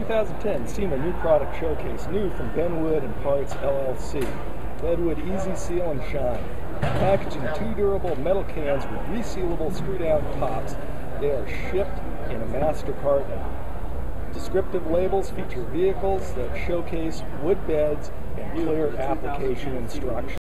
2010 SEMA New Product Showcase, new from Bed Wood and Parts LLC. BedWood EZ Seal and Shine. Packaged in two durable metal cans with resealable screw-down tops, they are shipped in a master carton. Descriptive labels feature vehicles that showcase wood beds and clear application instructions.